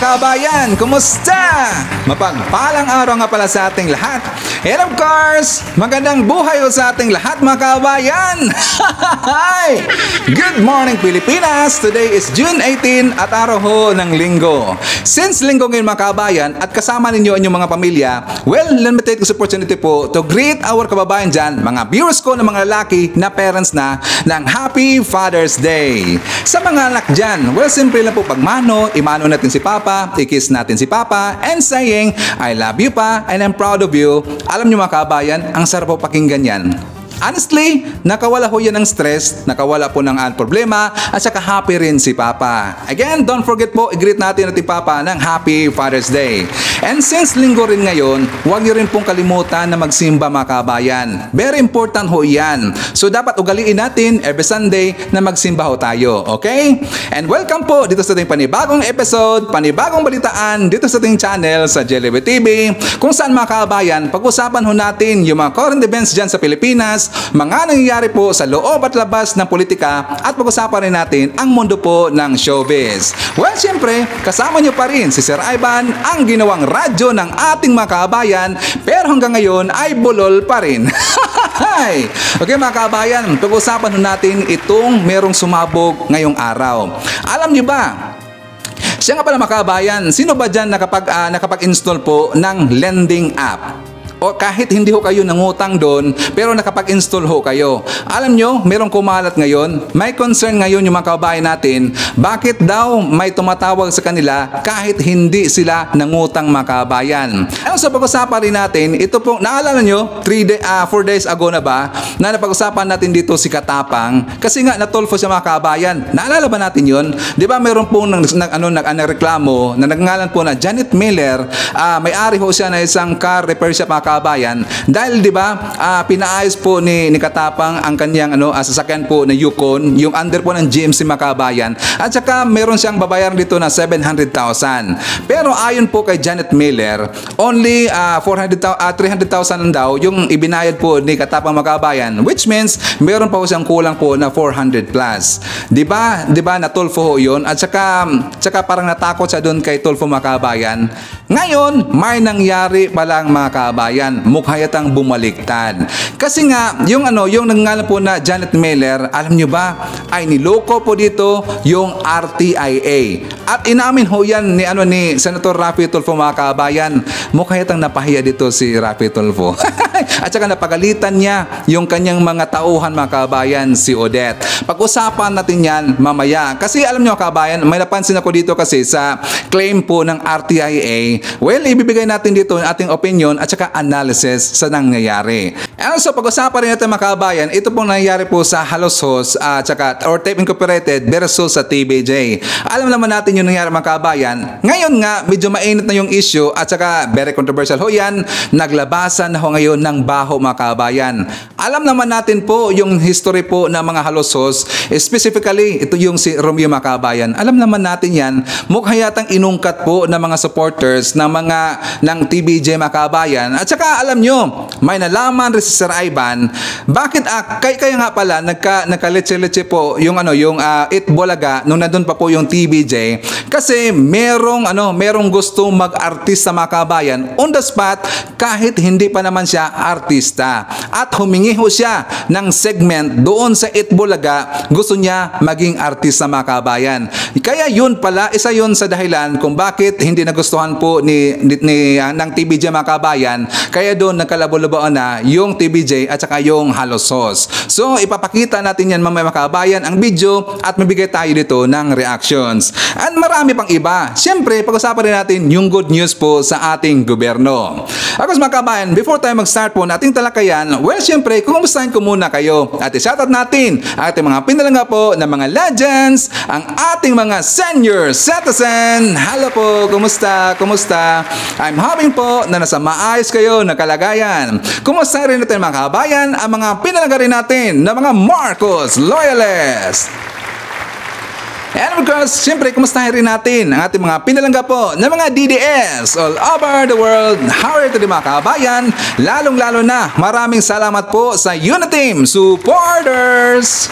Kabayan? Kumusta? Mapagpalang araw nga pala sa ating lahat. And of course, magandang buhay sa ating lahat mga kabayan. Hi! Good morning Pilipinas! Today is June 18 at araw ho ng linggo. Since linggo ngayon mga kabayan at kasama ninyo ang inyong mga pamilya, well, let me opportunity po to greet our kababayan dyan, mga viewers ko ng mga lalaki na parents na ng Happy Father's Day. Sa mga anak dyan, well, simple lang po pagmano, imano natin si Papa, ikis natin si Papa, and saying, I love you pa, and I'm proud of you. Alam niyo mga kabayan, ang sarap po pakinggan yan. Honestly, nakawala ho yan ng stress, nakawala po ng ang problema, at saka happy rin si Papa. Again, don't forget po, i-greet natin natin Papa ng Happy Father's Day. And since linggo rin ngayon, huwag niyo rin pong kalimutan na magsimba mga kabayan. Very important ho yan. So dapat ugaliin natin every Sunday na magsimba ho tayo, okay? And welcome po dito sa ating panibagong episode, panibagong balitaan dito sa ating channel sa JLB TV, kung saan mga kabayan, pag-usapan ho natin yung mga current events dyan sa Pilipinas, mga nangyayari po sa loob at labas ng politika at pag-usapan rin natin ang mundo po ng showbiz. Well, siyempre, kasama nyo pa rin si Sir Ivan, ang ginawang radyo ng ating mga kabayan, pero hanggang ngayon ay bulol pa rin. Hi! Okay mga kabayan, pag-usapan natin itong merong sumabog ngayong araw. Alam niyo ba, siya nga pala makabayan, sino ba dyan nakapag, uh, nakapag-install po ng lending app? O kahit hindi ho kayo nangutang doon, pero nakapag-install ho kayo. Alam nyo, merong kumalat ngayon, may concern ngayon yung mga kababayan natin, bakit daw may tumatawag sa kanila kahit hindi sila nangutang mga kababayan. Ano sa pag-usapan rin natin, ito po, naalala nyo, 3 day, uh, 4 days ago na ba, na napag-usapan natin dito si Katapang, kasi nga natulfo sa mga kababayan. Naalala ba natin yun? Di ba meron pong nag, nag, ano, nag, nag reklamo na nagngalan po na Janet Miller, uh, may-ari ho siya na isang car repair shop mga kabayan. Dahil 'di ba uh, pinaayos po ni ni Katapang ang kanyang ano uh, sasakyan po na Yukon yung under po ng GMC Makabayan. At saka meron siyang babayaran dito na 700,000 pero ayon po kay Janet Miller only uh, 400 uh, 300,000 lang daw yung ibinayad po ni Katapang Makabayan which means meron pa po siyang kulang po na 400 plus. 'di ba 'di ba na Tulfo ho 'yon at saka saka parang natakot siya doon kay Tulfo Makabayan. Ngayon may nangyari pa lang mga kabayan yan, mukha yatang bumaliktad. Kasi nga, yung ano, yung nangalan po na Janet Miller, alam nyo ba, ay niloko po dito yung RTIA. At inamin ho yan ni, ano, ni Senator Rafi Tulfo mga kabayan, mukha napahiya dito si Rafi Tulfo. At saka napagalitan niya yung kanyang mga tauhan mga kabayan, si Odette. Pag-usapan natin yan mamaya. Kasi alam nyo kabayan, may napansin ako dito kasi sa claim po ng RTIA. Well, ibibigay natin dito ang ating opinion at saka sa nangyayari. And also, pag-usapan rin natin mga kabayan, ito pong nangyayari po sa Halosos at saka or Tape Incorporated versus sa TBJ. Alam naman natin yung nangyayari mga kabayan. Ngayon nga, medyo mainit na yung issue at saka very controversial ho yan. Naglabasan na ho ngayon ng baho mga kabayan. Alam naman natin po yung history po ng mga halosos, specifically ito yung si Romeo mga kabayan. Alam naman natin yan, mukha yatang inungkat po ng mga supporters ng mga ng TBJ mga kabayan. At saka alam nyo, may nalaman rin si Sir Ivan, bakit ah, kay, kaya nga pala nagka, nagkaletse-letse po yung ano yung uh, It Bolaga nung nandun pa po yung TBJ kasi merong ano merong gusto mag-artista mga kabayan on the spot kahit hindi pa naman siya artista. At humingi ho siya ng segment doon sa Itbulaga, gusto niya maging artista mga kabayan. Kaya yun pala, isa yun sa dahilan kung bakit hindi nagustuhan po ni, ni, ni uh, ng TBJ mga kabayan, kaya doon nagkalabo-laboan na yung TBJ at saka yung halosos. So, ipapakita natin yan mamaya mga kabayan ang video at mabigay tayo dito ng reactions. At marami pang iba. Siyempre, pag-usapan rin natin yung good news po sa ating gobyerno. Ako mga kabayan, before tayo mag-start po nating talakayan, well, syempre, kumustahin ko muna kayo at i-shoutout natin ating mga pinalangga po ng mga legends, ang ating mga senior citizen. Hello po, kumusta? Kumusta? I'm hoping po na nasa maayos kayo na kalagayan. Kumusta rin natin mga kabayan ang mga pinalangga rin natin ng mga Marcos Loyalists. And of course, siyempre, kumustahin rin natin ang ating mga pinalangga po ng mga DDS all over the world. How are you mga kabayan? Lalong-lalo na, maraming salamat po sa Uniteam supporters!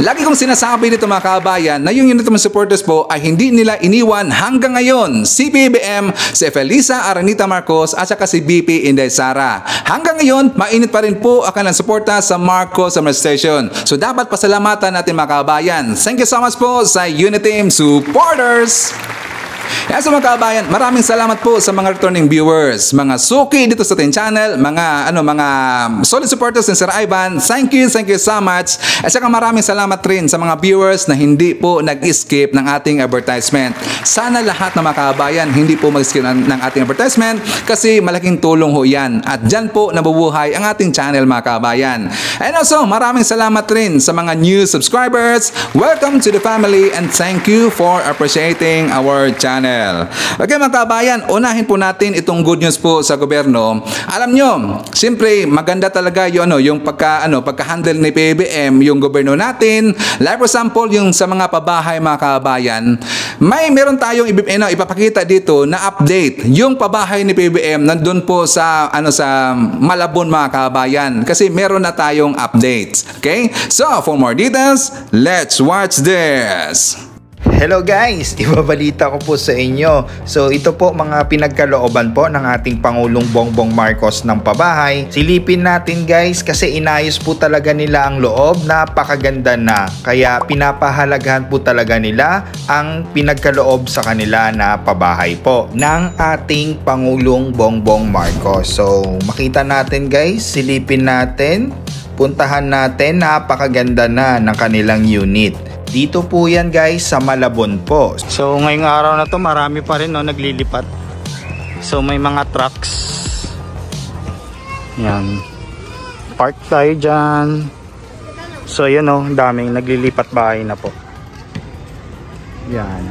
Lagi kong sinasabi dito mga kabayan na yung unit of supporters po ay hindi nila iniwan hanggang ngayon. Si PBM, si Felisa Aranita Marcos at saka si BP Inday Sara. Hanggang ngayon, mainit pa rin po ang kanilang suporta sa Marcos Summer Station. So dapat pasalamatan natin mga kabayan. Thank you so much po sa Uniteam supporters! Kaya sa mga kabayan, maraming salamat po sa mga returning viewers, mga suki dito sa ating channel, mga ano mga solid supporters ng Sir Ivan. Thank you, thank you so much. At saka maraming salamat rin sa mga viewers na hindi po nag-skip ng ating advertisement. Sana lahat ng mga kabayan hindi po mag-skip ng ating advertisement kasi malaking tulong ho yan. At dyan po nabubuhay ang ating channel mga kabayan. And also, maraming salamat rin sa mga new subscribers. Welcome to the family and thank you for appreciating our channel. Okay mga kabayan, unahin po natin itong good news po sa gobyerno. Alam nyo, siyempre maganda talaga yung, ano, yung pagka, ano, pagka-handle ni PBM yung gobyerno natin. Like for example, yung sa mga pabahay mga kabayan, may meron tayong ano, ipapakita dito na update. Yung pabahay ni PBM nandun po sa ano sa Malabon mga kabayan kasi meron na tayong updates. Okay? So, for more details, let's watch this. Hello guys! Ibabalita ko po sa inyo. So ito po mga pinagkalooban po ng ating Pangulong Bongbong Marcos ng pabahay. Silipin natin guys kasi inayos po talaga nila ang loob. Napakaganda na. Kaya pinapahalagahan po talaga nila ang pinagkaloob sa kanila na pabahay po ng ating Pangulong Bongbong Marcos. So makita natin guys, silipin natin. Puntahan natin, napakaganda na ng kanilang unit. Dito po yan guys sa Malabon po. So ngayong araw na to marami pa rin no naglilipat. So may mga trucks. Yan. Park tayo dyan. So yun no, daming naglilipat bahay na po. Yan.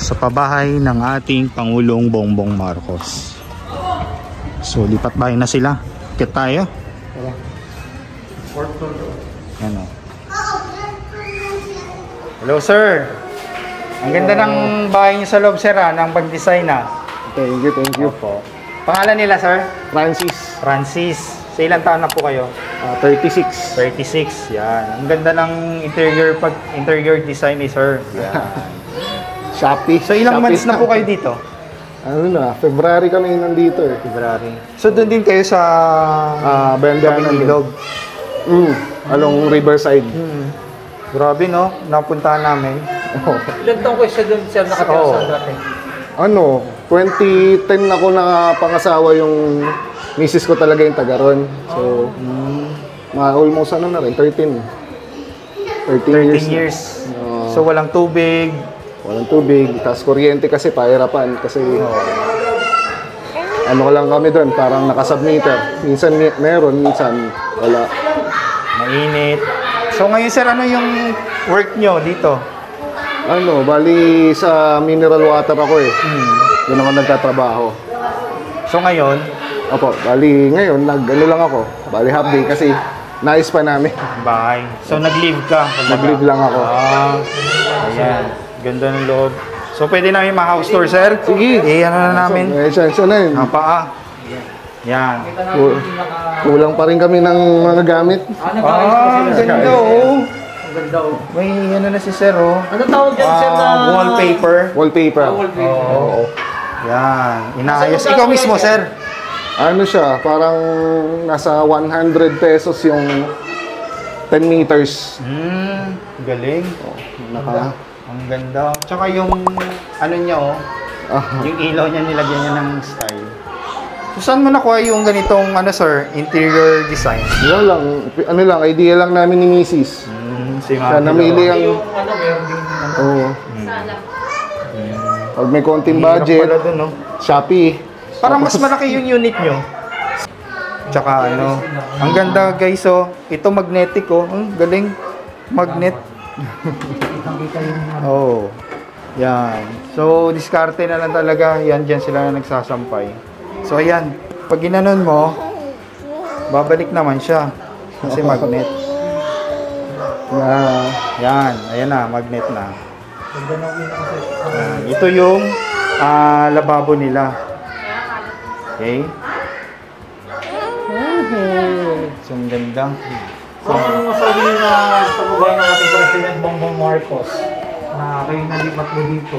Sa pabahay ng ating Pangulong Bongbong Marcos. So lipat bahay na sila. Kit tayo. Ano? Hello sir. Ang ganda ng bahay niyo sa loob sir ah, ng pag-design ah. Thank you, thank you. Opo. Pangalan nila sir? Francis, Francis. Sa ilang taon na po kayo? ah, 36. 36. Yan. Ang ganda ng interior pag interior design ni sir. Yan. Shopee. So ilang Shopee months na po kayo dito? Ano na, February kami nandito eh. February. So doon din kayo sa Tabing din. Ilog. Mm, along Riverside. Hmm. Grabe no, napuntahan namin. Oh. Ilan taong kayo siya doon siya nakatira Oo. sa dati? Ano, 2010 ako nakapangasawa yung misis ko talaga yung taga ron. So, mga almost ano na rin, 13. 13, 13 years. years. na. Oo. So walang tubig. walang tubig, tapos kuryente kasi pahirapan kasi ano lang kami doon, parang nakasubmeter. Minsan meron, minsan wala. Mainit. So ngayon sir, ano yung work nyo dito? Ano, bali sa mineral water ako eh. Doon ako nagtatrabaho. So ngayon, Opo, bali ngayon, nag, ano lang ako. Bali half day kasi nais pa namin. bahay. So nag-leave ka? Nag-leave lang ako. Ah, ayan. Ganda ng loob. So pwede namin ma-house tour sir? Sige. Eh, ano na namin? Siya, siya na yun. Ang paa. Yan. Ku- Kulang pa rin kami ng mga gamit. Ah, ang ganda oh. Ang ganda oh. May ano na si sir oh. Ano tawag dyan sir na... Ah, wallpaper. Wallpaper. Wallpaper. Oo. Yan. Inaayos. Ikaw mismo sir. Ano siya, parang nasa 100 pesos yung 10 meters. Hmm, galing. Naka, Ang ganda. Tsaka yung ano niya oh. ah, Yung ilaw niya nilagyan niya ng style. So saan mo nakuha yung ganitong ano sir, interior design? yun lang, ano lang, idea lang namin ni Mrs. Hmm, si Siya namili daw. ang, Yung ano, meron din ano. oo. Pag may konting budget, pala dun, no? Shopee. Parang mas malaki yung unit nyo. Tsaka ano, ang ganda guys oh. Ito magnetic oh. Ang galing. Magnet. oh. Yan. So, diskarte na lang talaga. Yan, dyan sila na nagsasampay. So, ayan. Pag ginanon mo, babalik naman siya. Kasi magnet. Na, Yan. Ayan na, magnet na. Yan. Ito yung ah, lababo nila. Okay? So, ang ganda. So, ano masabi niyo na sa babae ng ating President Bongbong Marcos na kayo nalipat mo dito?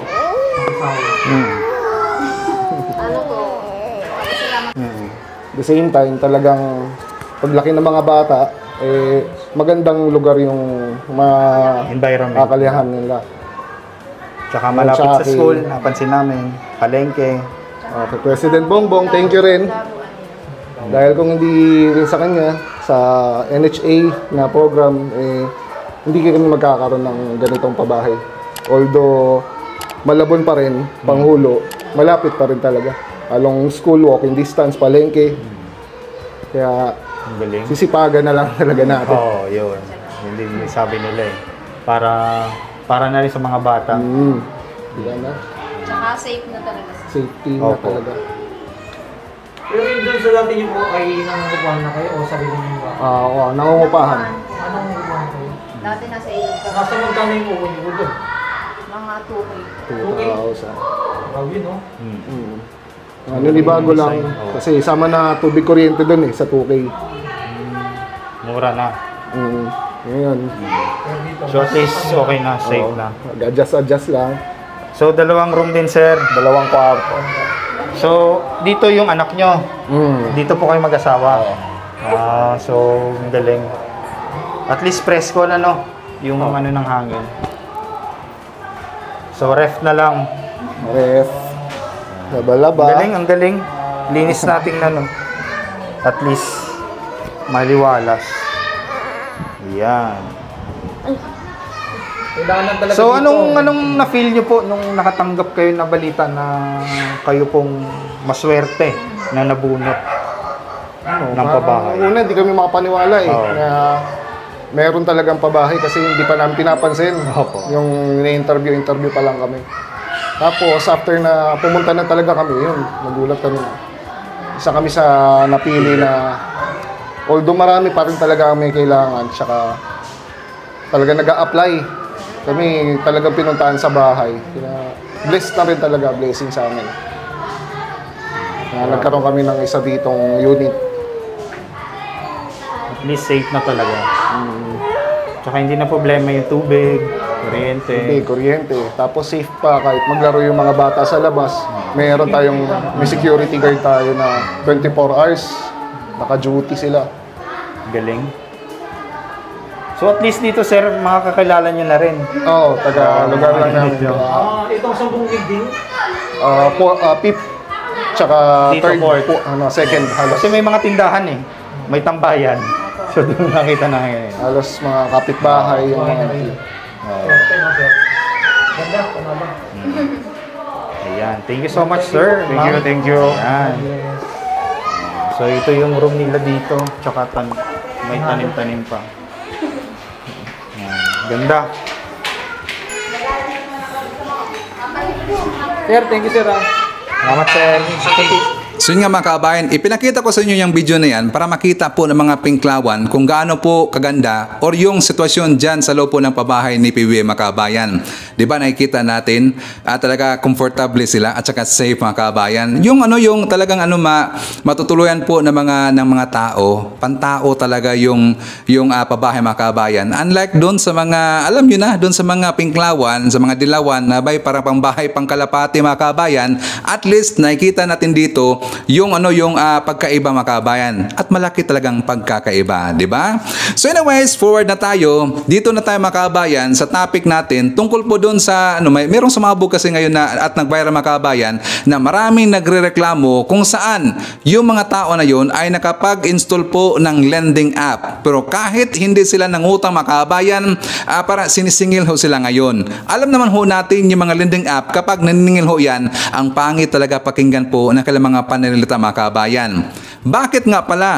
Ang asawa. The same time, talagang paglaki ng mga bata, eh, magandang lugar yung mga Environment. kakalihan nila. Tsaka malapit sa Tsaka school, napansin namin. Palengke. Okay, President Bongbong, thank you rin. Dahil kung hindi rin sa kanya, sa NHA na program, eh, hindi kami magkakaroon ng ganitong pabahay. Although, malabon pa rin, panghulo, malapit pa rin talaga. Along school, walking distance, palengke. Kaya, Ang galing. sisipagan na lang talaga natin. Oo, oh, yun. Hindi sabi nila eh. Para para na rin sa mga bata. Mm. Yan na. Tsaka safe na talaga. Safety na Opo. talaga. Pero yun doon sa dati niyo po ay nangungupahan na kayo o sarili niyo ba? Ah, oo, nangungupahan. Anong ngupahan kayo? Dati nasa ilog ka. Nasa magkano yung upo niyo doon? Mga 2K. 2,000. Grabe no? Mm. Ano, ni bago lang. Kasi sama na tubig kuryente doon eh, sa 2K. Mura na. Mm. Ngayon, So at least okay na, safe na. adjust-adjust lang. So dalawang room din sir. Dalawang kwarto. So dito yung anak nyo. Mm. Dito po kayo mag-asawa. Ah, so ang galing. At least presko na no, yung ano ng hangin. So ref na lang. Ref. Laba-laba. Ang galing, ang galing. Linis nating na no. At least maliwalas. Yan. So dito. anong anong na-feel niyo po nung nakatanggap kayo na balita na kayo pong maswerte na nabunot ng Parang pabahay? Una, hindi kami makapaniwala eh. Oo. Na meron talagang pabahay kasi hindi pa namin pinapansin. Opo. Yung ini-interview, interview pa lang kami. Tapos, after na pumunta na talaga kami, yun, nagulat kami. Isa kami sa napili na, although marami pa rin talaga kami kailangan, tsaka talaga nag apply Kami talagang pinuntahan sa bahay. Kaya, blessed na rin talaga, blessing sa amin. Na nagkaroon kami ng isa ditong unit. At least safe na talaga. Tsaka hindi na problema yung tubig, kuryente. Hindi, kuryente. Tapos safe pa kahit maglaro yung mga bata sa labas. Mayroon tayong, may security guard tayo na 24 hours. Naka-duty sila. Galing. So at least dito sir, makakakilala niyo na rin. Oo, taga lugar lang namin. Ah, itong sampung building, Uh, po, uh, fifth, tsaka Dito, third, fourth. po, ano, second, halos. Kasi may mga tindahan eh. May tambayan. So doon nakita na ngayon. Halos mga kapitbahay, yung mga... Okay na sir. Ganda, panalo. Ayan. Thank you so much sir. Thank you, thank you. Ayan. So ito yung room nila dito. Tsaka tan may tanim-tanim pa. Ayan. Ganda. Sir, thank you sir ah. Salamat sir. So yun nga mga kabayan, ipinakita ko sa inyo yung video na yan para makita po ng mga pinklawan kung gaano po kaganda or yung sitwasyon dyan sa loob po ng pabahay ni PBA mga kabayan. Ba nakikita natin at talaga comfortable sila at saka safe mga kabayan. Yung ano yung talagang ano ma, matutuluyan po ng mga ng mga tao, pantao talaga yung yung ah, pabahay mga kabayan. Unlike doon sa mga alam niyo na doon sa mga pinklawan, sa mga dilawan na bay para pangbahay pangkalapati mga kabayan, at least nakikita natin dito yung ano yung ah, pagkaiba mga kabayan at malaki talagang pagkakaiba, di ba? So anyways, forward na tayo. Dito na tayo mga kabayan sa topic natin tungkol po doon sa ano may merong sumabog kasi ngayon na at nag-viral mga kabayan na maraming nagrereklamo kung saan yung mga tao na yun ay nakapag-install po ng lending app. Pero kahit hindi sila nangutang mga kabayan, ah, para sinisingil ho sila ngayon. Alam naman ho natin yung mga lending app kapag naniningil ho yan, ang pangit talaga pakinggan po ng kailang mga pananalita mga kabayan. Bakit nga pala?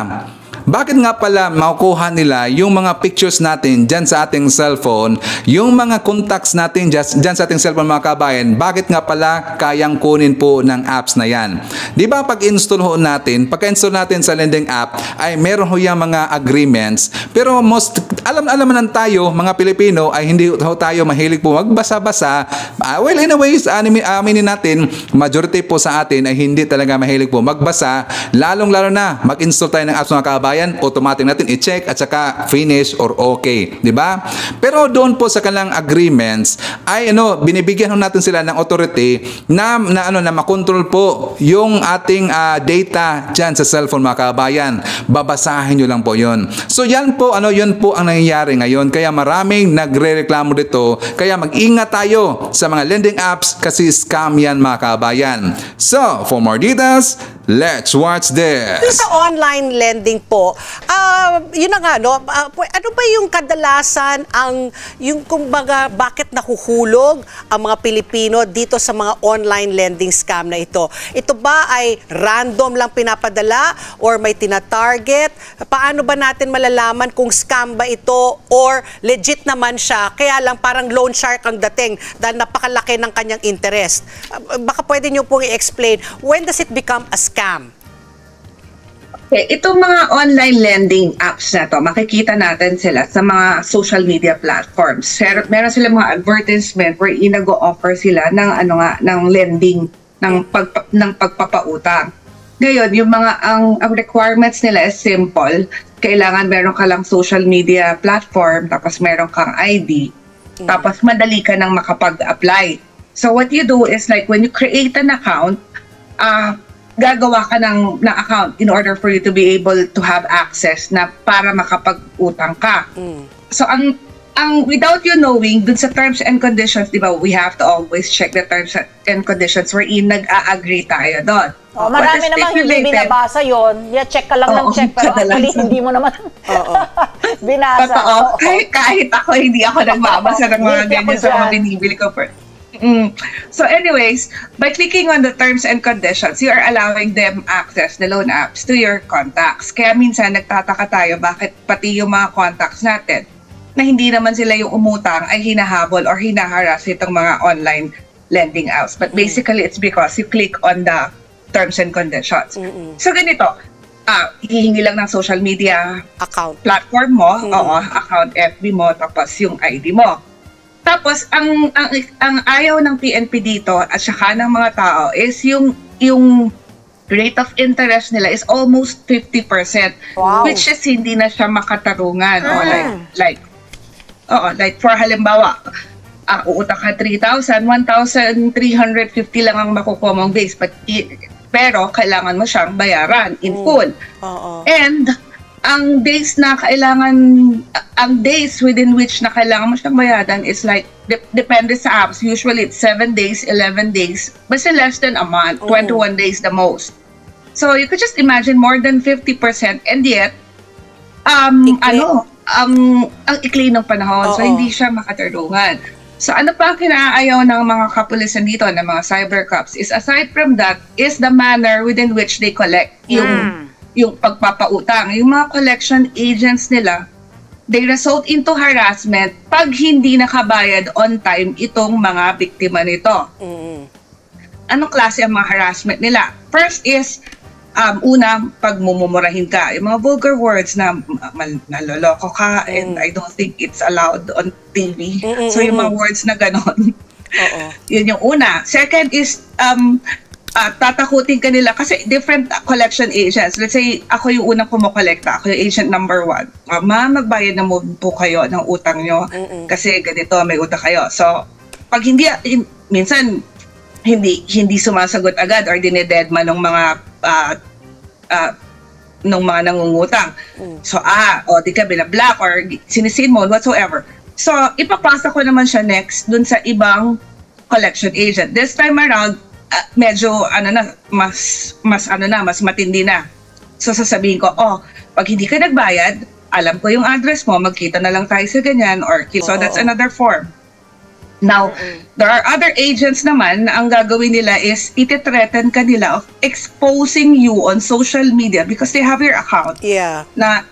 Bakit nga pala makukuha nila yung mga pictures natin dyan sa ating cellphone, yung mga contacts natin dyan, sa ating cellphone mga kabayan, bakit nga pala kayang kunin po ng apps na yan? Di ba pag install ho natin, pagka-install natin sa lending app, ay meron ho yung mga agreements, pero most, alam alam naman tayo, mga Pilipino, ay hindi ho tayo mahilig po magbasa-basa. Ah, well, anyways, animi, aminin natin, majority po sa atin ay hindi talaga mahilig po magbasa, lalong-lalo na mag-install tayo ng apps mga kabayan kababayan, automatic natin i-check at saka finish or okay, di ba? Pero doon po sa kanilang agreements ay ano, binibigyan natin sila ng authority na, na ano na makontrol po yung ating ah, data diyan sa cellphone mga kababayan. Babasahin nyo lang po 'yon. So yan po ano, yun po ang nangyayari ngayon. Kaya maraming nagrereklamo dito. Kaya mag-ingat tayo sa mga lending apps kasi scam yan mga kababayan. So, for more details, let's watch this. sa online lending po, ah yun na nga, no? Pu- ano ba yung kadalasan ang, yung kumbaga, bakit nahuhulog ang mga Pilipino dito sa mga online lending scam na ito? Ito ba ay random lang pinapadala or may tina-target? Paano ba natin malalaman kung scam ba ito or legit naman siya? Kaya lang parang loan shark ang dating dahil napakalaki ng kanyang interest. Ah, Baka pwede niyo pong i-explain, when does it become a scam? Okay, itong mga online lending apps na to, makikita natin sila sa mga social media platforms. Mer meron sila mga advertisement where nag-offer sila ng ano nga ng lending ng pag ng pagpapautang. Ngayon, yung mga ang, ang requirements nila is simple. Kailangan meron ka lang social media platform, tapos meron kang ID, tapos madali ka nang makapag-apply. So what you do is like when you create an account, ah gagawa ka ng, ng account in order for you to be able to have access na para makapag-utang ka. So ang ang without you knowing dun sa terms and conditions, 'di ba, we have to always check the terms and conditions wherein nag-a-agree tayo doon. Oh, marami namang hindi binabasa yon. Yeah, check ka lang ng Oo, check, pero actually hindi mo naman binasa. Totoo. Oo. Kahit, kahit ako, hindi ako nagbabasa ng mga ganyan sa mga binibili ko. For, Mm. So anyways, by clicking on the terms and conditions, you are allowing them access the loan apps to your contacts. Kaya minsan nagtataka tayo bakit pati yung mga contacts natin na hindi naman sila yung umutang ay hinahabol or hinaharas itong mga online lending apps. But basically, it's because you click on the terms and conditions. So ganito, ah, hihingi lang ng social media Account. platform mo, oo, account FB mo, tapos yung ID mo. Tapos ang ang ang ayaw ng PNP dito at saka ng mga tao is yung yung rate of interest nila is almost 50%, Wow. which is hindi na siya makatarungan. O like like Oo, like for halimbawa, ah, uutang ka 3,000, 1,350 lang ang makukuha mong base. But, pero kailangan mo siyang bayaran in full. Oo. And ang days na kailangan ang days within which na kailangan mo siyang bayaran is like de- depende sa apps. Usually it's 7 days 11 days. Basta less than a month 21 days the most. So you could just imagine more than 50% and yet um Ikli. ano um ang ikli ng panahon. So Oo. hindi siya makatarungan So ano pa ang kinaayaw ng mga kapulisan dito, ng mga cyber cops, is aside from that, is the manner within which they collect yung yung pagpapautang. Yung mga collection agents nila, they result into harassment pag hindi nakabayad on time itong mga biktima nito. Anong klase ang mga harassment nila? First is, um, una, pag mumumurahin ka. Yung mga vulgar words na ma- mal- naloloko ka and I don't think it's allowed on TV. So yung mga words na ganon. Oo. Yun yung una. Second is, um, ah, tatakutin ka nila kasi different collection agents. Let's say, ako yung unang kumukolekta. Ako yung agent number one. Ah, ma, magbayad na mo po kayo ng utang nyo kasi ganito, may utang kayo. So, pag hindi, hin- minsan, hindi hindi sumasagot agad or dinededma ng mga ah, ah, ng mga nangungutang. So, ah, o di ka binablock or sinisin mo, whatsoever. So, ipapasa ko naman siya next dun sa ibang collection agent. This time around, ah, medyo ano na, mas, mas ano na, mas matindi na. So, sasabihin ko, oh, pag hindi ka nagbayad, alam ko yung address mo, magkita na lang tayo sa ganyan or so that's another form. Now, there are other agents naman na ang gagawin nila is iti-threaten ka nila of exposing you on social media because they have your account Yeah. na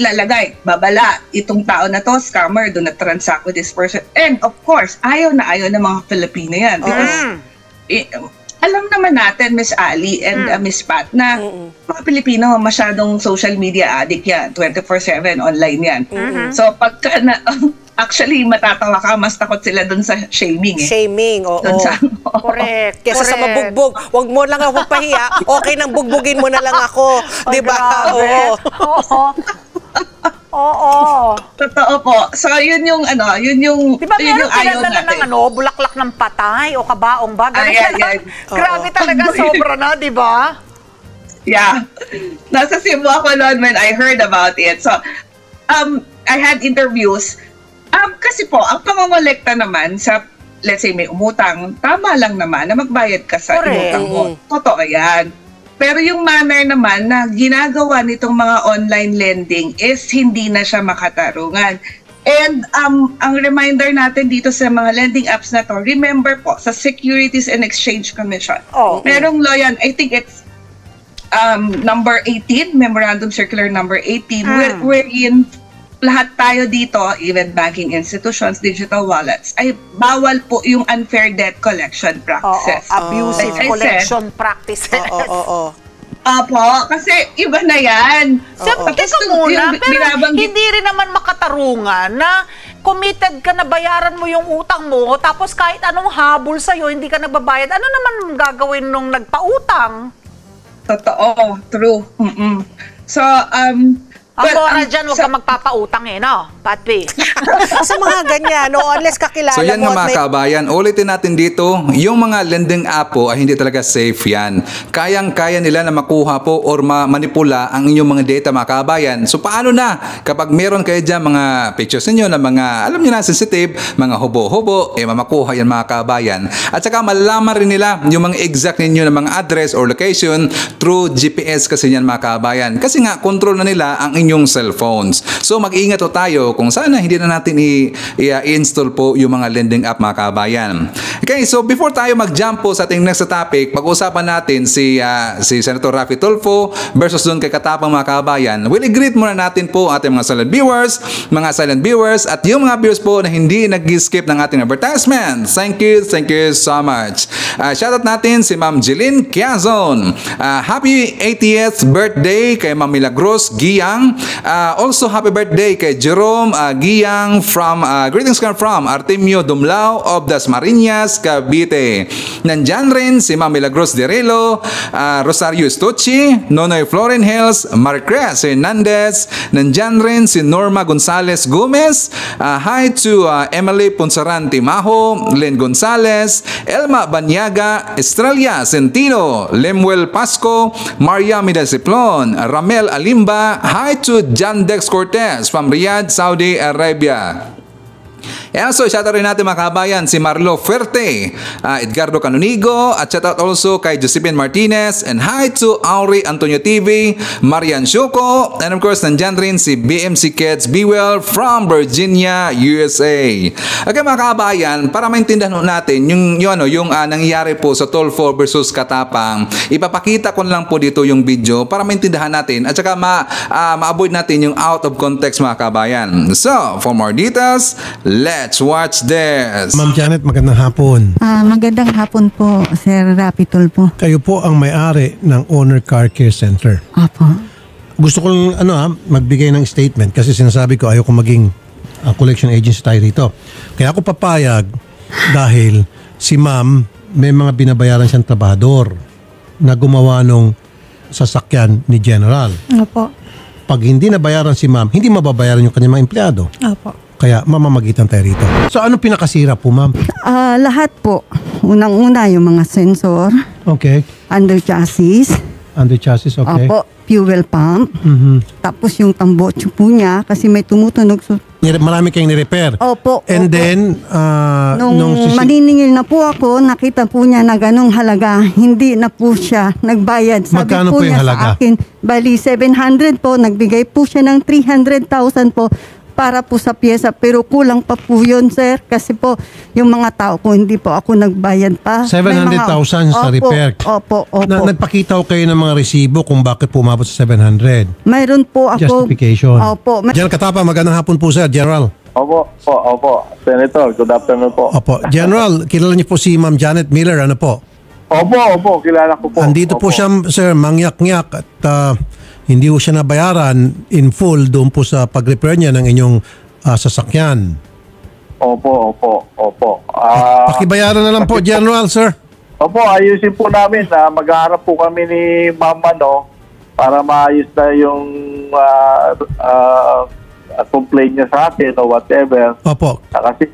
lalagay, babala, itong tao na to, scammer, do not transact with this person. And of course, ayaw na ayaw ng mga Filipino yan. Because, eh, alam naman natin, Miss Ali and uh, Miss Pat, na mga Pilipino, masyadong social media addict yan. 24-7, online yan. So, pagka na, actually, matatawa ka, mas takot sila dun sa shaming eh. Shaming, oo. Dun sa, Correct. Kesa sa correct. mabugbog, wag mo lang ako pahiya, okay nang bugbugin mo na lang ako. Ay, Di ba? Oo. Oo. Oo. Totoo po. So, yun yung, ano, yun yung, Di ba yun meron yung ayaw natin. ng ano, bulaklak ng patay o kabaong ba? Ganun Ay, ay, siya. ay. Grabe talaga, sobra na, di ba? Yeah. Nasa Cebu ako noon when I heard about it. So, um, I had interviews. Um, kasi po, ang pangongolekta naman sa, let's say may umutang, tama lang naman na magbayad ka sa Correct. inutang mo. Totoo yan. Pero yung manner naman na ginagawa nitong mga online lending is hindi na siya makatarungan. And um, ang reminder natin dito sa mga lending apps na to, remember po, sa Securities and Exchange Commission, Oh. merong law yan, I think it's um, number 18, Memorandum Circular number 18, where, Mm. wherein lahat tayo dito, even banking institutions, digital wallets, ay bawal po yung unfair debt collection Oo, practices. abusive Like I said, collection practices. Oo, oo, oo. Apo, kasi iba na yan. Siyempre, Tapos teka muna, yung pero binabanggit- hindi rin naman makatarungan na committed ka na bayaran mo yung utang mo, tapos kahit anong habol sa'yo, hindi ka nagbabayad. Ano naman gagawin nung nagpautang? Totoo, true. Mm-mm. So, um, Ang well, mora um, dyan, huwag sa- ka magpapautang eh, no? Patpi. sa mga ganyan, no, unless kakilala So yan mo mga may- kabayan, ulitin natin dito, yung mga lending app po ay hindi talaga safe yan. Kayang-kaya nila na makuha po or ma- manipula ang inyong mga data mga kabayan. So paano na kapag meron kayo dyan mga pictures ninyo na mga, alam niyo na, sensitive, mga hubo-hubo, eh mamakuha yan mga kabayan. At saka malalaman rin nila yung mga exact ninyo na mga address or location through GPS kasi yan mga kabayan. Kasi nga, control na nila ang inyong cellphones. So mag-ingat po tayo kung sana hindi na natin i-install po yung mga lending app mga kabayan. Okay, so before tayo mag-jump po sa ating next topic, pag-usapan natin si ah, si Senator Rafi Tulfo versus doon kay Katapang mga kabayan. We'll greet muna natin po ating mga silent viewers, mga silent viewers at yung mga viewers po na hindi nag-skip ng ating advertisement. Thank you, thank you so much. Ah, shoutout natin si Ma'am Jeline Quezon. Ah, happy 80th birthday kay Ma'am Milagros Giyang. Ah, also happy birthday kay Jerome ah, Giyang from ah, greetings come from Artemio Dumlao of Dasmariñas, Cavite. Nandyan rin si Ma'am Milagros Derelo, ah, Rosario Stucci, Nonoy Floren Hills, Marcres Hernandez. Nandyan rin si Norma Gonzalez Gomez. Ah, hi to ah, Emily Ponsaran Timaho, Len Gonzalez, Elma Banyaga, Estrella Centino, Lemuel Pasco, Maria Midasiplon, Ramel Alimba. Hi to John Dex Cortez from Riyadh, Saudi Arabia. And also, shoutout rin natin mga kabayan, si Marlo Fuerte, ah, Edgardo Canonigo, at shoutout also kay Josephine Martinez, and hi to Auri Antonio TV, Marian Shoko, and of course, nandyan rin si BMC Kids Be Well from Virginia, USA. Okay mga kabayan, para maintindihan natin yung, yung, ano, yung ah, nangyayari po sa Tolfo versus Katapang, ipapakita ko lang po dito yung video para maintindihan natin at saka ma, ah, ma-avoid natin yung out of context mga kabayan. So, for more details, let's watch this. Ma'am Janet, magandang hapon. Ah, magandang hapon po, Sir Rapitol po. Kayo po ang may-ari ng Owner Car Care Center. Opo. Gusto ko lang ano, ah, magbigay ng statement kasi sinasabi ko ayoko maging ah, collection agency tayo rito. Kaya ako papayag dahil si ma'am may mga binabayaran siyang trabahador na gumawa nung sasakyan ni General. Opo. Pag hindi nabayaran si ma'am, hindi mababayaran yung kanyang mga empleyado. Opo. Kaya mamamagitan tayo rito. So ano pinakasira po ma'am? Ah, lahat po. Unang-una yung mga sensor, Okay. under chassis, Under chassis, okay. opo, fuel pump, Mhm. tapos yung tambocho po niya kasi may tumutunog. So, Nire- Marami kayong nirepair. opo, And opo. then, ah, Nung nung sisi- maniningil na po ako, nakita po niya na ganong halaga, hindi na po siya nagbayad. Sabi Magkano po po yung niya halaga? sa akin, bali 700 po, nagbigay po siya ng 300,000 po para po sa pyesa. Pero kulang pa po yun, sir. Kasi po, yung mga tao po, hindi po ako nagbayad pa. May mga- 700,000 sa repair. Opo, opo. Na, nagpakita ko kayo ng mga resibo kung bakit pumabot sa 700. Mayroon po ako. Justification. Opo. May- General Katapa, magandang hapon po sir, General. Opo, opo, opo. Senator, good afternoon po. Opo. General, kilala niyo po si Ma'am Janet Miller, ano po? Opo, opo, kilala ko po. Andito po Opo. siya, sir, mangyak-ngyak at ah, hindi po siya nabayaran in full doon po sa pag-repair niya ng inyong ah, sasakyan. Opo, opo, opo. Ah, Pakibayaran na lang po, General, sir. opo, ayusin po namin na maghaharap po kami ni Mama, no, para maayos na yung ah, ah, complaint niya sa akin o whatever. Opo. Ah, Kasi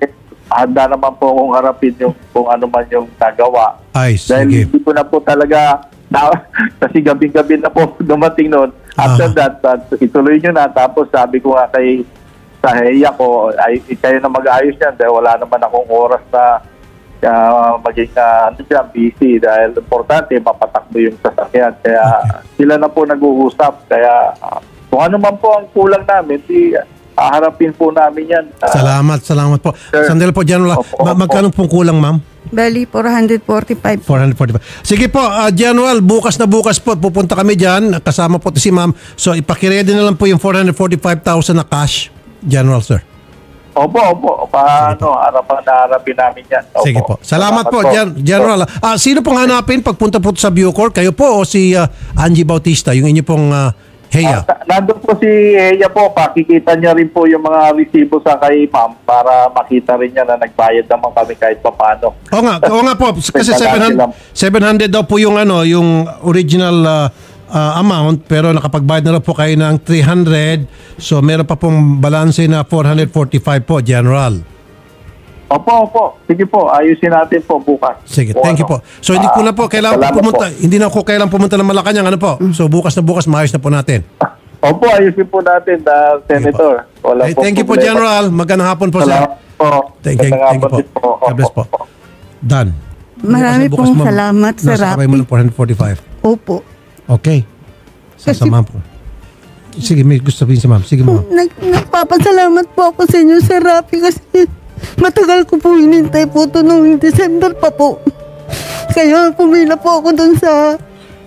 handa naman po akong harapin yung kung ano man yung nagawa. Ay, Dahil sige. hindi ko na po talaga, na, kasi gabi-gabi na po dumating noon. After that, that, ituloy nyo na. Tapos sabi ko nga kay sa heya ko, ay, kayo na mag-ayos yan dahil wala naman akong oras na ah, maging ah, ano dyan, busy dahil importante mapatakbo yung sasakyan. Kaya sila na po nag-uusap. Kaya ah, kung ano man po ang kulang namin, di haharapin po namin yan. Ah, Salamat, salamat po. Sandali po, General. Ma- magkano pong kulang, ma'am? Bali, 445. 445. Sige po, ah, General, bukas na bukas po, pupunta kami dyan. Kasama po si ma'am. So, ipakiredy na lang po yung 445,000 na cash, General, sir. Opo, opo. Paano, harapan na harapin namin yan. Opo. Sige po. Salamat po, Gen- General. Ah, sino pong hanapin pagpunta po sa Bucor? Kayo po o si ah, Angie Bautista, yung inyo pong ah, Heya? Na- Nandun po si Heya po, pakikita niya rin po yung mga resibo sa kay ma'am para makita rin niya na nagbayad naman kami kahit papano. Oo nga, oo nga po. Kasi 700, 700 daw po yung ano, yung original ah, ah, amount pero nakapagbayad na raw po kayo ng 300. So meron pa pong balanse na 445 po, General. Opo, opo. Sige po, ayusin natin po bukas. Sige, thank you ano. po. So hindi ko na po Ah, kailangan salamat pumunta, po. hindi na ako kailangan pumunta ng Malacanang, ano po. So bukas na bukas maayos na po natin. Opo, ayusin po natin, uh, Senator. Wala Hey, po thank you po, problema. General. Magandang hapon po, sir. Salamat po. Thank you, Magandang thank you hapon po. din po. God bless po. Done. Marami Bukas na bukas, pong ma'am, salamat, Sir Nasakabay Rafi. mo ng 445. Opo. Okay. Sasamahan po. Sige, may gusto sabihin si ma'am. Sige, ma'am. Nag, nagpapasalamat po ako sa inyo, Sir Rafi, kasi matagal ko po hinintay po ito noong December pa po. Kaya pumila po ako dun sa,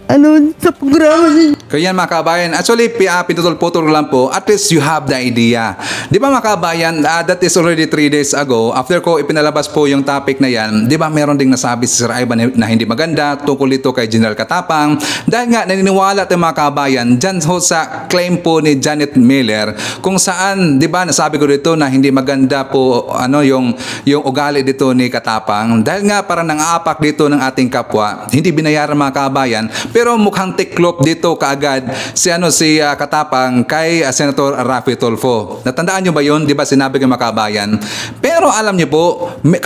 ano, sa programa niyo. Kaya mga kabayan, actually pi- ah, pinutol-putol lang po, at least you have the idea. Di ba mga kabayan, ah, that is already three days ago, after ko ipinalabas po yung topic na yan, di ba meron ding nasabi si Sir Ivan na hindi maganda tungkol ito kay General Katapang. Dahil nga naniniwala tayo mga kabayan, dyan ho sa claim po ni Janet Miller, kung saan, di ba nasabi ko dito na hindi maganda po ano yung yung ugali dito ni Katapang dahil nga parang nang-aapak dito ng ating kapwa hindi binayaran mga kabayan pero mukhang tiklop dito kaagad si ano si ah, Katapang kay ah, Senator Rafi Tulfo. Natandaan nyo ba yun? Di ba sinabi ko mga kabayan? Pero alam nyo po may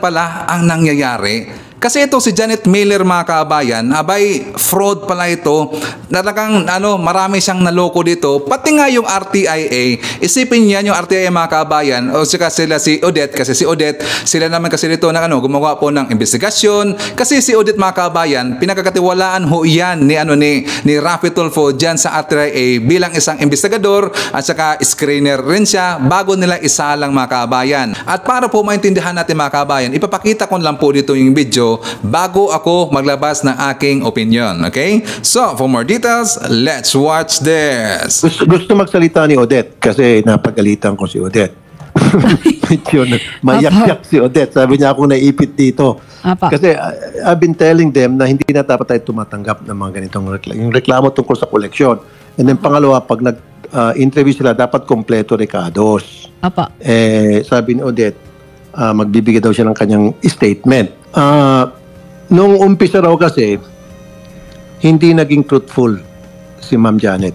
pala ang nangyayari kasi ito si Janet Miller mga kabayan, abay fraud pala ito. Talagang ano, marami siyang naloko dito. Pati nga yung RTIA, isipin niya yung RTIA mga kabayan o saka sila si Odette kasi si Odette sila naman kasi dito ng ano, gumawa po ng investigasyon. Kasi si Odette mga kabayan, pinagkakatiwalaan ho yan ni ano ni ni Rafi Tulfo diyan sa RTIA bilang isang investigador at saka screener rin siya bago nila isalang mga kabayan. At para po maintindihan natin mga kabayan, ipapakita ko lang po dito yung video bago ako maglabas ng aking opinion. Okay? So, for more details, let's watch this. Gusto, gusto magsalita ni Odette kasi napagalitan ko si Odette. Medyo mayak-yak si Odette. Sabi niya ako naipit dito. Apa. Kasi uh, I've been telling them na hindi na dapat tayo tumatanggap ng mga ganitong reklamo. Yung reklamo tungkol sa koleksyon. And then pangalawa, pag nag-interview sila, dapat kompleto recados. Apa. Eh, sabi ni Odette, ah, magbibigay daw siya ng kanyang statement. Ah, nung umpisa raw kasi, hindi naging truthful si Ma'am Janet.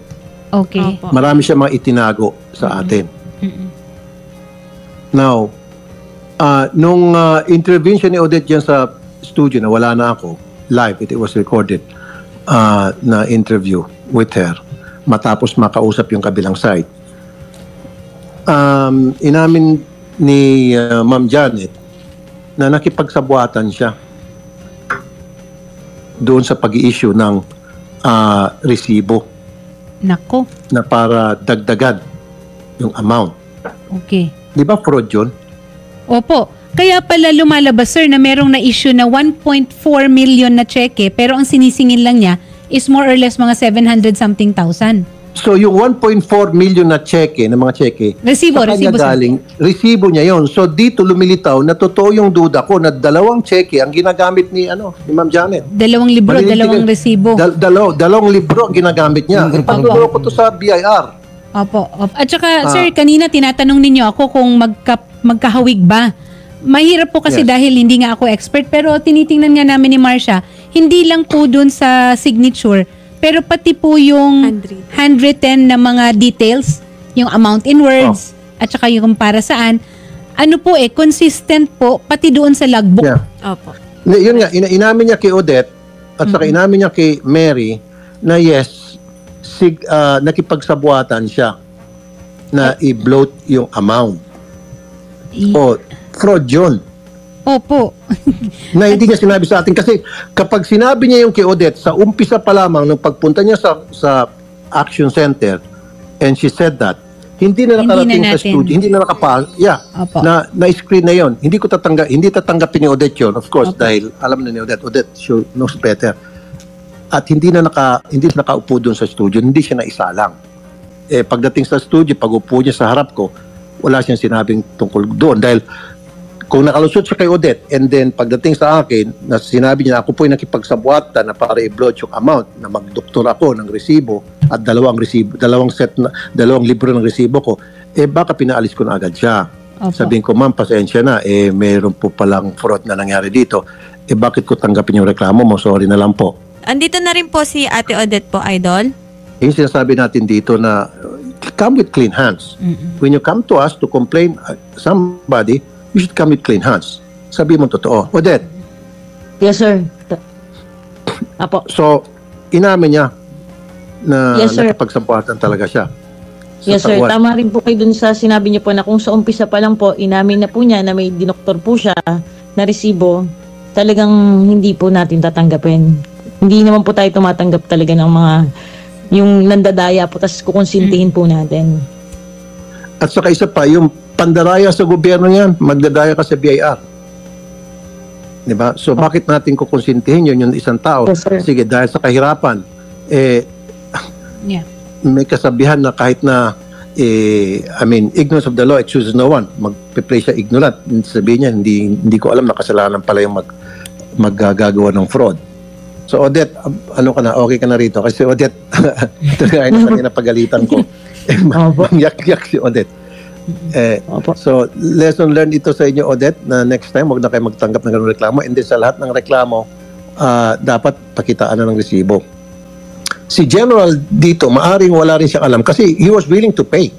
Okay. Marami siya mga itinago sa atin. Mm-mm. Now, ah, nung ah, intervene siya ni Odette dyan sa studio na wala na ako, live, it, was recorded, ah, na interview with her, matapos makausap yung kabilang side. Um, inamin ni ah, Ma'am Janet na nakipagsabuatan siya doon sa pag-i-issue ng ah, resibo Nako. na para dagdagan yung amount. Okay. Di ba fraud yun? Opo. Kaya pala lumalabas sir na merong na-issue na 1.4 million na cheque pero ang sinisingin lang niya is more or less mga 700 something thousand. So yung 1.4 million na cheque, na mga cheque, Resibo, sa kanya resibo, galing, resibo niya yon. So dito lumilitaw na totoo yung duda ko na dalawang cheque ang ginagamit ni ano ni Ma'am Janet. Dalawang libro, Malilintigan. dalawang resibo. Dal- dalaw, dalawang libro ang ginagamit niya. Ipaturo ko to sa BIR. Opo. opo. At saka, Ah. sir, kanina tinatanong ninyo ako kung magka, magkahawig ba? Mahirap po kasi Yes. dahil hindi nga ako expert pero tinitingnan nga namin ni Marcia, hindi lang po dun sa signature, pero pati po yung handwritten na mga details, yung amount in words, at saka yung para saan, ano po eh, consistent po pati doon sa logbook. Yeah. Opo. Hindi, yun nga, ina- inamin niya kay Odette at saka inamin niya kay Mary na yes, sig, ah, nakipagsabuatan siya na i-bloat yung amount. O, fraud yun. Opo. na hindi niya sinabi sa atin kasi kapag sinabi niya yung kay Odette sa umpisa pa lamang nung pagpunta niya sa sa action center and she said that hindi na Hindi nakarating na sa studio hindi na nakapal yeah Opo. na na screen na yon hindi ko tatanggap hindi tatanggapin ni Odette yon of course dahil alam na ni Odette Odette she knows better. At hindi na naka hindi siya nakaupo doon sa studio hindi siya naisalang. Eh pagdating sa studio pag upo niya sa harap ko wala siyang sinabing tungkol doon dahil kung nakalusot siya kay Odette and then pagdating sa akin na sinabi niya ako po ay nakipagsabuatan na para i-bloat yung amount na magdoktor ako ng resibo at dalawang resibo dalawang set na dalawang libro ng resibo ko eh baka pinaalis ko na agad siya Opo. sabihin ko ma'am pasensya na eh meron po palang fraud na nangyari dito eh bakit ko tanggapin yung reklamo mo sorry na lang po Andito na rin po si Ate Odette po, Idol. yung sinasabi natin dito na come with clean hands. When you come to us to complain uh, somebody, you should come with clean hands. Sabi mo totoo. Odette, Yes, sir. Apo. so inamin niya na Yes, sir. talaga siya. Sa Yes, sir. tauhan. Tama rin po kayo dun sa sinabi niyo po na kung sa umpisa pa lang po, inamin na po niya na may dinoktor po siya na resibo, talagang hindi po natin tatanggapin. Hindi naman po tayo tumatanggap talaga ng mga yung nandadaya po, tapos kukonsintihin po natin. At saka isa pa, yung pandaraya sa gobyerno niyan, magdadaya ka sa BIR. Di ba? So bakit natin kukonsintihin yun yung isang tao? Sige, dahil sa kahirapan, eh, Yeah. may kasabihan na kahit na eh, I mean, ignorance of the law excuses no one. Magpe-play siya ignorant. Sabihin niya, hindi, hindi ko alam na kasalanan pala yung mag, maggagawa ng fraud. So Odette, ano ka na, okay ka na rito? Kasi Odette, ito nga yung kanina pagalitan ko. Eh, Yak-yak si Odette. Eh, so, lesson learned ito sa inyo, Odette, na next time, huwag na kayo magtanggap ng ganung reklamo. And then sa lahat ng reklamo, ah, dapat pakitaan na ng resibo. Si General dito, maaring wala rin siyang alam kasi he was willing to pay.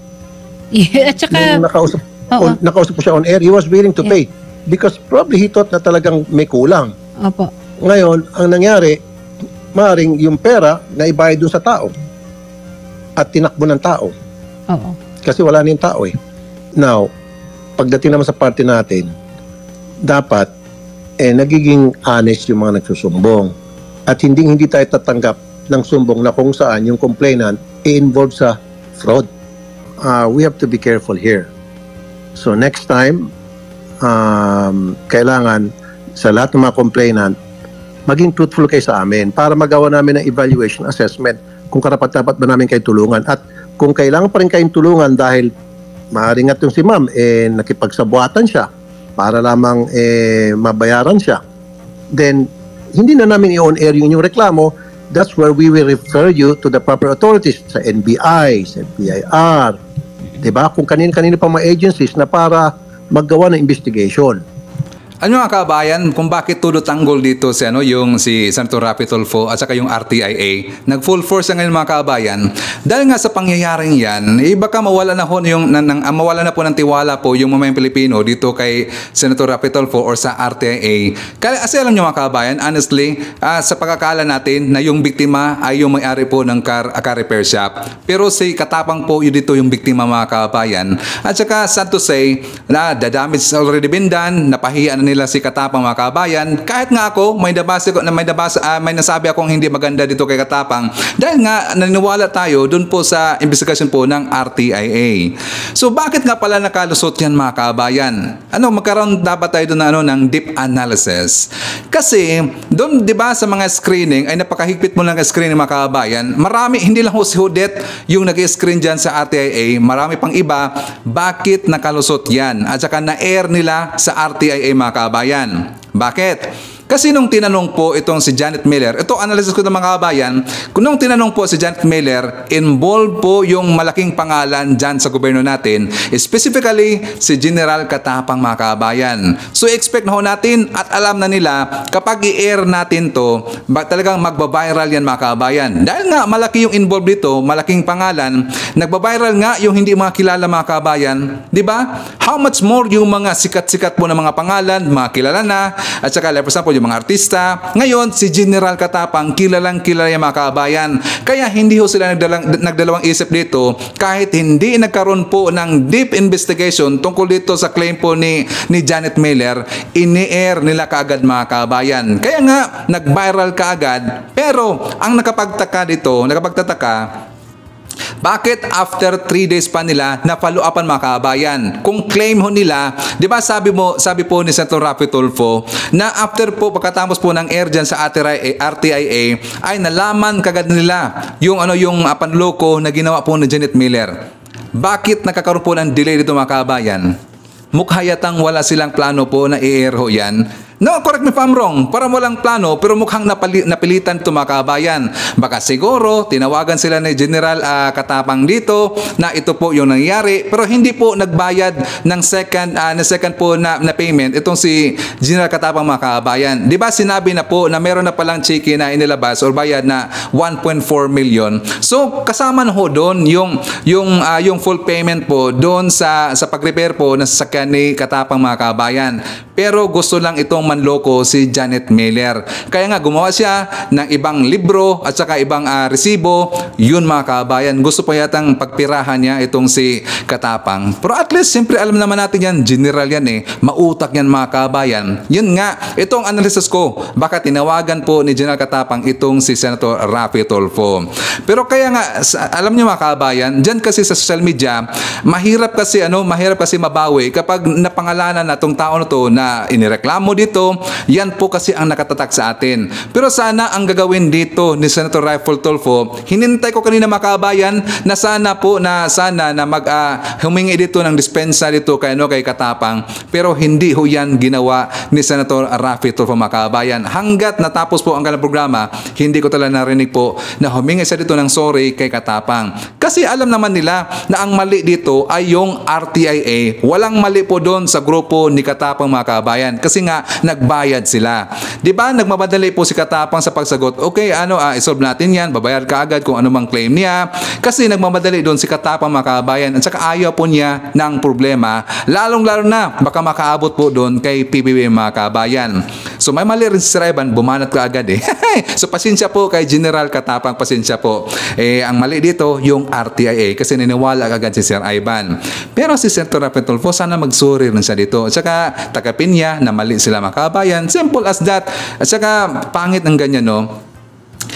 Yeah, at saka, Nung nakausap, Oo. on- nakausap ko siya on air, he was willing to Yeah. pay. Because probably he thought na talagang may kulang. opo. Ngayon, ang nangyari, maaring yung pera na ibayad dun sa tao at tinakbo ng tao. Oo. Kasi wala na yung tao eh. Now, pagdating naman sa party natin, dapat eh nagiging honest yung mga nagsusumbong. At hindi hindi tayo tatanggap ng sumbong na kung saan yung complainant i-involve sa fraud. Uh, we have to be careful here. So next time, um, kailangan sa lahat ng mga complainant, maging truthful kayo sa amin para magawa namin ng evaluation assessment kung karapat-dapat ba namin kayo tulungan. At kung kailangan pa rin kayong tulungan dahil maaaring nga itong si ma'am, eh, nakipagsabuatan siya para lamang eh, mabayaran siya, then hindi na namin i-on air yung inyong reklamo. That's where we will refer you to the proper authorities sa NBI, sa BIR, 'di ba? Kung kanino-kanino pa mga agencies na para maggawa ng investigation. Ano mga kabayan, kung bakit tulo tanggol dito si ano yung si Senator Rapi Tulfo at saka yung RTIA, nag full force na ngayon mga kabayan. Dahil nga sa pangyayaring yan, eh baka mawala na ho yung na, ng, ah, mawala na po ng tiwala po yung mamayang Pilipino dito kay Senator Rapi Tulfo or sa RTIA. Kaya kasi alam nyo mga kabayan, honestly, ah, sa pagkakala natin na yung biktima ay yung may-ari po ng car, ah, car repair shop. Pero si Katapang po yun dito yung biktima mga kabayan. At saka sad to say, na the damage has already been done, napahiya na nila si Katapang mga kabayan. Kahit nga ako, may nabasa may nabasa, ah, may nasabi akong hindi maganda dito kay Katapang. Dahil nga naniniwala tayo dun po sa investigasyon po ng RTIA. So bakit nga pala nakalusot yan mga kabayan? Ano, magkaroon dapat tayo doon ano, ng deep analysis. Kasi doon, di ba, sa mga screening, ay napakahigpit mo lang ang screening mga kabayan. Marami, hindi lang ho si Hudet yung nag-screen dyan sa RTIA. Marami pang iba, bakit nakalusot yan? At saka na-air nila sa RTIA mga kabayan. Bakit? Kasi nung tinanong po itong si Janet Miller, ito analysis ko ng mga kabayan, kung tinanong po si Janet Miller, involved po yung malaking pangalan dyan sa gobyerno natin, specifically si General Katapang mga kabayan. So expect na ho natin at alam na nila kapag i-air natin to, talagang magbabiral yan mga kabayan. Dahil nga malaki yung involved dito, malaking pangalan, nagbabiral nga yung hindi mga kilala mga kabayan, di ba? How much more yung mga sikat-sikat po ng mga pangalan, mga kilala na, at saka like for example, yung mga artista. Ngayon, si General Katapang, kilalang kilala yung mga kabayan. Kaya hindi ho sila nagdalang, nagdalawang isip dito kahit hindi nagkaroon po ng deep investigation tungkol dito sa claim po ni, ni Janet Miller, ini-air nila kaagad mga kabayan. Kaya nga, nag-viral kaagad. Pero, ang nakapagtaka dito, nakapagtataka, bakit after 3 days pa nila na follow upan mga kabayan? Kung claim ho nila, 'di ba sabi mo, sabi po ni Senator Rafi Tulfo na after po pagkatapos po ng air dyan sa RTIA, RTIA ay nalaman kagad nila yung ano yung uh, panloko na ginawa po ni Janet Miller. Bakit nakakaroon po ng delay dito mga kabayan? Mukha yatang wala silang plano po na i-air ho yan. No, correct me if I'm wrong. Para walang plano, pero mukhang napali, napilitan ito mga kabayan. Baka siguro, tinawagan sila ni General uh, Katapang dito na ito po yung nangyari, pero hindi po nagbayad ng second, uh, na second po na, na payment itong si General Katapang mga kabayan. Di ba sinabi na po na meron na palang chiki na inilabas or bayad na 1.4 million. So, kasama na ho doon yung, yung, uh, yung full payment po doon sa, sa pag-repair po ng sasakyan ni Katapang mga kabayan. Pero gusto lang itong manloko si Janet Miller. Kaya nga gumawa siya ng ibang libro at saka ibang uh, resibo. Yun mga kabayan. Gusto pa yatang pagpirahan niya itong si Katapang. Pero at least siyempre alam naman natin yan. General yan eh. Mautak yan mga kabayan. Yun nga. Itong analysis ko. Baka tinawagan po ni General Katapang itong si Senator Rafi Tolfo. Pero kaya nga alam niyo mga kabayan, dyan kasi sa social media, mahirap kasi ano, mahirap kasi mabawi kapag napangalanan na itong tao na to na inireklamo dito, yan po kasi ang nakatatak sa atin. Pero sana ang gagawin dito ni Senator Rifle Tolfo, hinintay ko kanina makabayan na sana po na sana na mag uh, humingi dito ng dispensa dito kay ano kay Katapang. Pero hindi ho yan ginawa ni Senator Rafi Tolfo makabayan. Hanggat natapos po ang kanilang programa, hindi ko talaga narinig po na humingi siya dito ng sorry kay Katapang. Kasi alam naman nila na ang mali dito ay yung RTIA. Walang mali po doon sa grupo ni Katapang mga kabayan kasi nga nagbayad sila. 'Di ba? Nagmamadali po si Katapang sa pagsagot. Okay, ano, uh, isolve natin 'yan. Babayad ka agad kung ano claim niya. Kasi nagmamadali doon si Katapang mga kabayan at saka ayaw po niya ng problema. Lalong-lalo na baka makaabot po doon kay PBB mga kabayan. So may mali rin si Sir Ivan, bumanat ka agad eh. so pasensya po kay General Katapang, pasensya po. Eh, ang mali dito, yung RTIA kasi niniwala agad si Sir Ivan. Pero si Senator Rapetolfo, sana magsuri rin siya dito. At saka, takapin niya na mali sila makabayan. Simple as that. At saka, pangit ng ganyan, no?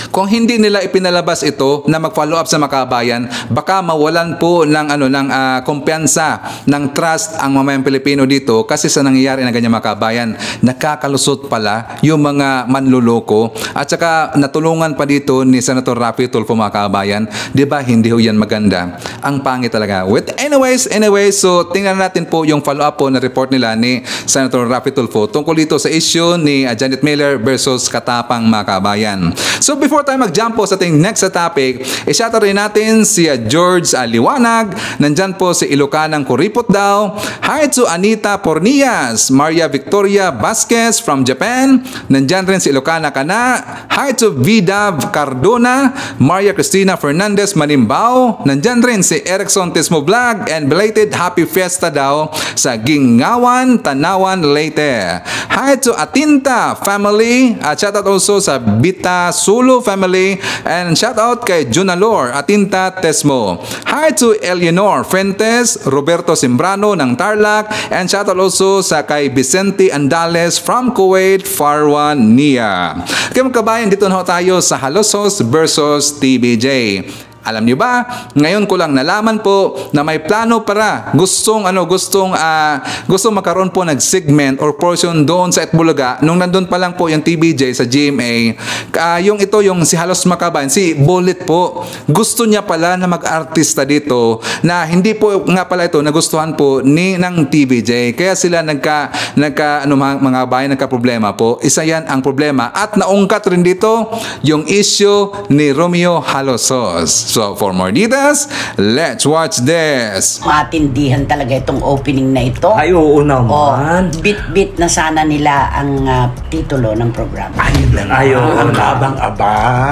Kung hindi nila ipinalabas ito na mag-follow up sa makabayan, baka mawalan po ng ano ng uh, kumpiyansa, ng trust ang mamayang Pilipino dito kasi sa nangyayari na ganyan makabayan, nakakalusot pala yung mga manluloko at saka natulungan pa dito ni Senator Rafi Tulfo makabayan, 'di ba? Hindi ho 'yan maganda. Ang pangit talaga. With anyways, anyways, so tingnan natin po yung follow up po na report nila ni Senator Rafi Tulfo tungkol dito sa issue ni uh, Janet Miller versus Katapang Makabayan. So before tayo mag-jump po sa ating next topic, i-shout rin natin si George Aliwanag. Nandyan po si Ilocanang Kuripot daw. Hi to Anita Pornias, Maria Victoria Vasquez from Japan. Nandyan rin si Ilocana Kana. Hi to Vida Cardona, Maria Cristina Fernandez Manimbao. Nandyan rin si Erickson Tismo Vlog and belated happy fiesta daw sa Gingawan, Tanawan, Leyte. Hi to Atinta family at shout out also sa Bita Sulu family and shout out kay Junalor Atinta Tesmo. Hi to Eleanor Fuentes, Roberto Simbrano ng Tarlac and shout out also sa kay Vicente Andales from Kuwait, Farwan, Nia. Kaya mga kabayan, dito na tayo sa Halosos versus TBJ. Alam niyo ba, ngayon ko lang nalaman po na may plano para gustong ano gustong ah, gustong magkaroon po ng segment or portion doon sa Itbulaga nung nandun pa lang po yung TBJ sa GMA. Ah, yung ito yung si Halos Makabayan, si Bullet po. Gusto niya pala na mag-artista dito na hindi po nga pala ito nagustuhan po ni ng TBJ. Kaya sila nagka nagka ano mga, mga bayan nagka problema po. Isa yan ang problema at naungkat rin dito yung issue ni Romeo Halosos. So for more details, let's watch this. Matindihan talaga itong opening na ito. Ay, oo naman. Oh, bit-bit na sana nila ang ah, titulo ng programa. Ayun lang. Ay, oo naman. abang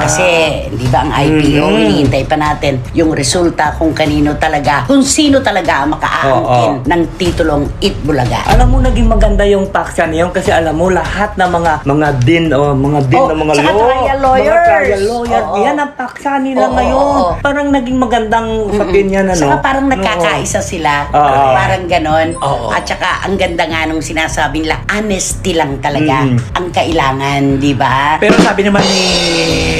Kasi, di ba ang IPO, Mhm. hinihintay pa natin yung resulta kung kanino talaga, kung sino talaga ang makaangkin Oo. ng titulong Itbulaga. Alam mo, naging maganda yung paksa niyon kasi alam mo, lahat ng mga mga din o mga din Oh, ng mga law, trial mga lawyers. trial lawyer, Oo. yan ang paksa nila Oo, ngayon. oo. Parang naging magandang opinion, ano? Saka parang nagkakaisa sila. Oo. Parang ganon. Oo. At saka ang ganda nga nung sinasabi nila, honesty lang talaga Mm. ang kailangan, di ba? Pero sabi naman ni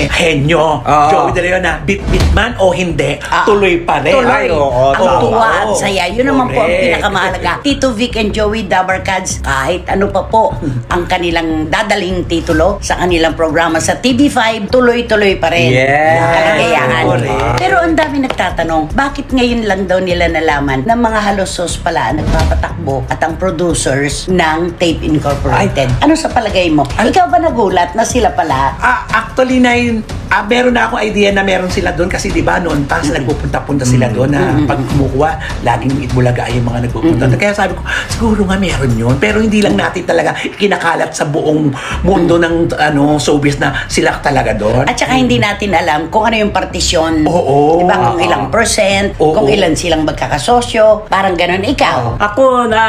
Henyo, Oo. Joey De Leon na bit-bit man o hindi, tuloy pa rin. Tuloy. Ay, oo, ang oo. tuwa at Oo. saya. Yun naman po ang Correct. pinakamahalaga. Tito Vic and Joey Dabarkads, kahit ano pa po ang kanilang dadaling titulo sa kanilang programa sa TV5, tuloy-tuloy pa rin. Yes. ang Kaligayahan. Correct. Pero ang dami nagtatanong, bakit ngayon lang daw nila nalaman na mga halosos pala ang nagpapatakbo at ang producers ng Tape Incorporated? Ano sa palagay mo? Ikaw ba nagulat na sila pala? Ah, actually na ah, meron na akong idea na meron sila doon kasi di ba noon pas nagpupunta-punta sila doon na pag kumukuha, laging itbulaga yung mga nagpupunta. Kaya sabi ko, siguro nga meron yun. Pero hindi lang natin talaga kinakalat sa buong mundo ng ano showbiz na sila talaga doon. At saka hindi natin alam kung ano yung partisyon. Oo. Diba? Kung ilang percent, kung ilan silang magkakasosyo, parang ganun ikaw. Ako na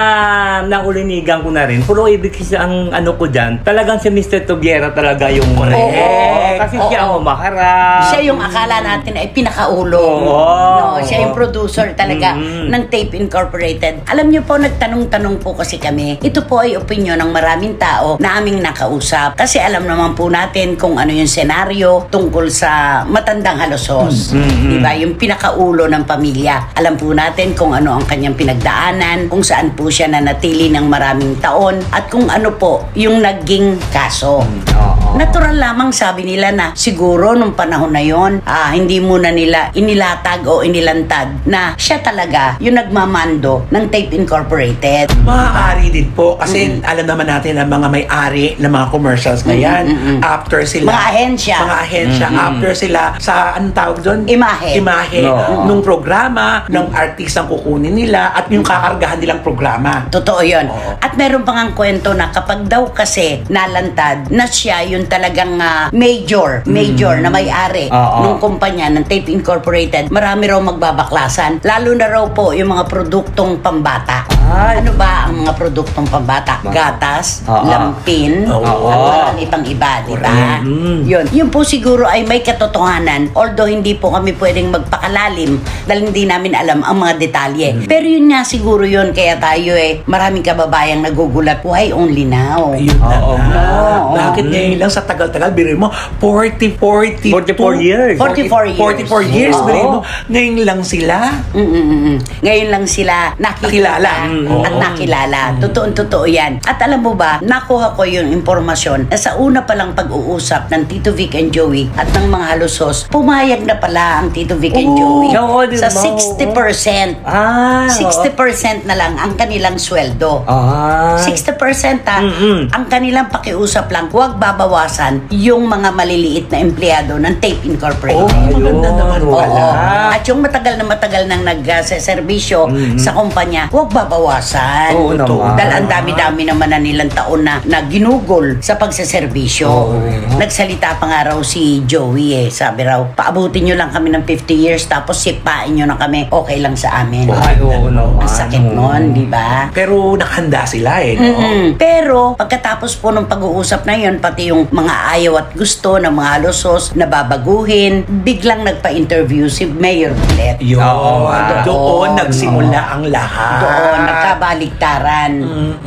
naulinigan ko na rin. Pero ibig kasi ang ano ko dyan, talagang si Mr. Togiera talaga yung Correct. Kasi siya ang umaharap. Siya yung akala natin ay pinakaulo. Oo. No, siya yung producer talaga ng Tape Incorporated. Alam niyo po, nagtanong-tanong po kasi kami. Ito po ay opinion ng maraming tao na aming nakausap. Kasi alam naman po natin kung ano yung senaryo tungkol sa matandang halosos. Mm, mm, Di ba? Yung pinakaulo ng pamilya. Alam po natin kung ano ang kanyang pinagdaanan, kung saan po siya nanatili ng maraming taon, at kung ano po yung naging kaso. Natural lamang sabi nila na siguro nung panahon na yon, ah, hindi muna nila inilatag o inilantad na siya talaga yung nagmamando ng Tape Incorporated. Maaari din po kasi alam naman natin na mga may-ari ng mga commercials na yan, after sila Mga ahensya. mga ahensya Mm-mm. after sila sa anong tawag doon Imahe. imahe Oo. nung programa ng artistang kukunin nila at yung kakargahan nilang programa Totoo yun. At meron pang ang kwento na kapag daw kasi nalantad na siya yung talagang ah, major, major na may-ari Oo. ng kumpanya ng Tape Incorporated, marami raw magbabaklasan. Lalo na raw po yung mga produktong pambata. Ano ba ang mga produktong pambata? Gatas, Oo. lampin, Oo. at marami pang iba, di ba? Mm. Yun. Yun po siguro ay may katotohanan. Although hindi po kami pwedeng magpakalalim dahil hindi namin alam ang mga detalye. Pero yun nga siguro yun. Kaya tayo eh, maraming kababayang nagugulat. Why only now? Yun na Oo. nga. Oo. Bakit ngayon lang sa tagal-tagal, biro mo, 40, 40, 44 years. 44 years. 44 years, Oo. biro mo, ngayon lang sila. Mm-mm-mm. Ngayon lang sila nakikilala Nakilala. at Oo. nakilala. Totoo-totoo yan. At alam mo ba, nakuha ko yung impormasyon na sa una palang pag-uusap ng Tito Vic and Joey at ng mga halusos, pumayag na pala ang Tito Vic and Joey Oo, di sa ba? 60%. Ah, 60% na lang ang kanilang sweldo. Ah. 60% ha, ang kanilang pakiusap lang, huwag babawasan yung mga maliliit na empleyado ng Tape Incorporated. Oh, maganda naman Oo. pala. At yung matagal na matagal nang nagserbisyo Mhm. sa kumpanya, huwag babawasan. Oo naman. Dahil ang dami-dami naman na nilang taon na, na ginugol sa pagseserbisyo. Nagsalita pa nga raw si Joey eh. Sabi raw, paabutin nyo lang kami ng 50 years tapos sipain nyo na kami, okay lang sa amin. Ay, oo naman. Ang sakit nun, di ba? Pero nakahanda sila eh, no? Mm-mm. Pero pagkatapos po ng pag-uusap na yun, pati yung mga ayaw at gusto ng mga lusos na babaguhin, biglang nagpa-interview si Mayor Bulet. Yun. Oo. Doon nagsimula ang lahat. Doon, nagkabaligtaran.